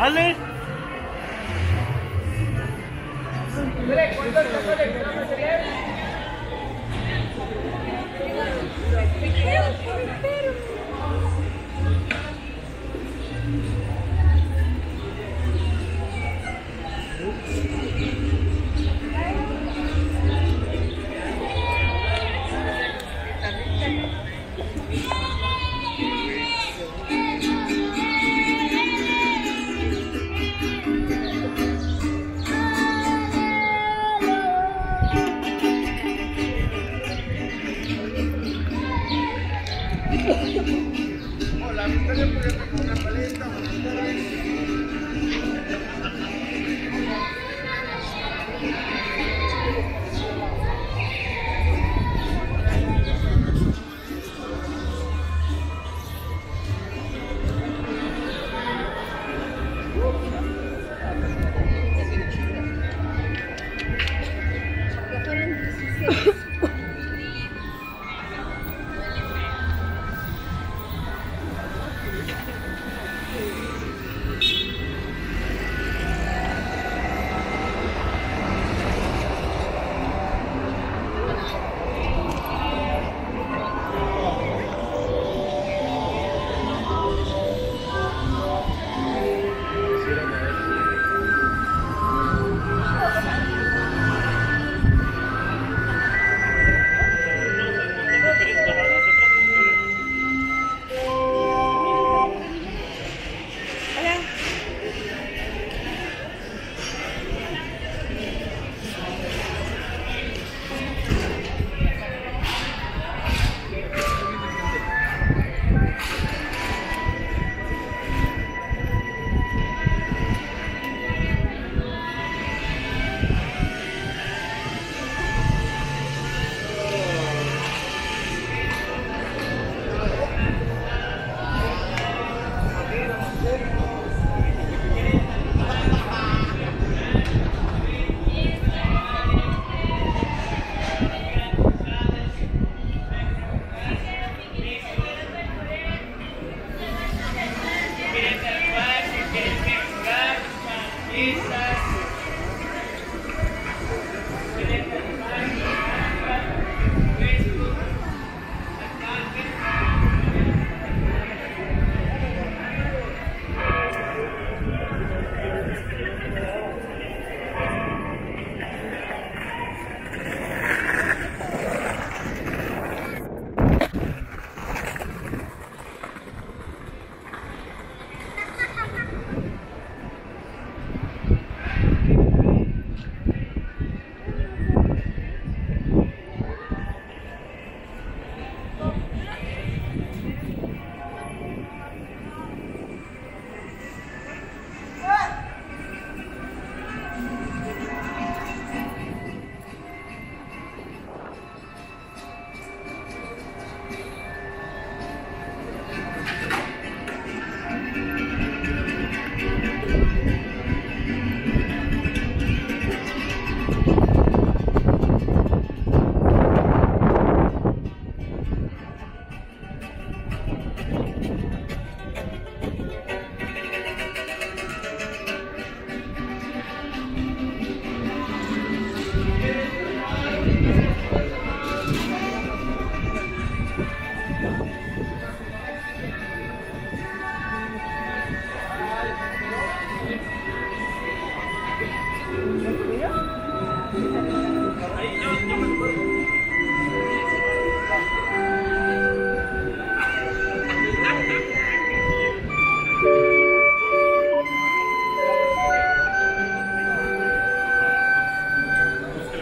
Alle Hola, me gustaría ponerme con una paleta, buenas tardes.